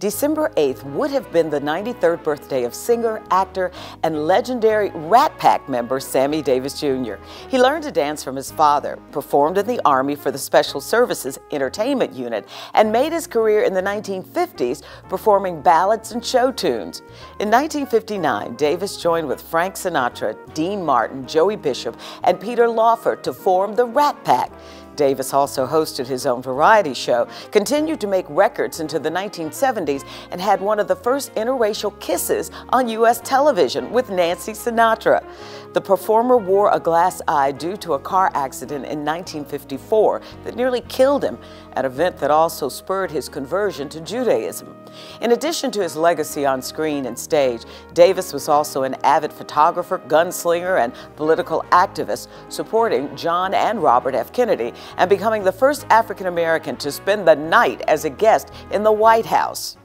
December 8th would have been the 93rd birthday of singer, actor, and legendary Rat Pack member Sammy Davis Jr. He learned to dance from his father, performed in the Army for the Special Services Entertainment Unit, and made his career in the 1950s performing ballads and show tunes. In 1959, Davis joined with Frank Sinatra, Dean Martin, Joey Bishop, and Peter Lawford to form the Rat Pack. Davis also hosted his own variety show, continued to make records into the 1970s, and had one of the first interracial kisses on U.S. television with Nancy Sinatra. The performer wore a glass eye due to a car accident in 1954 that nearly killed him, an event that also spurred his conversion to Judaism. In addition to his legacy on screen and stage, Davis was also an avid photographer, gunslinger, and political activist, supporting John and Robert F. Kennedy and becoming the first African American to spend the night as a guest in the White House.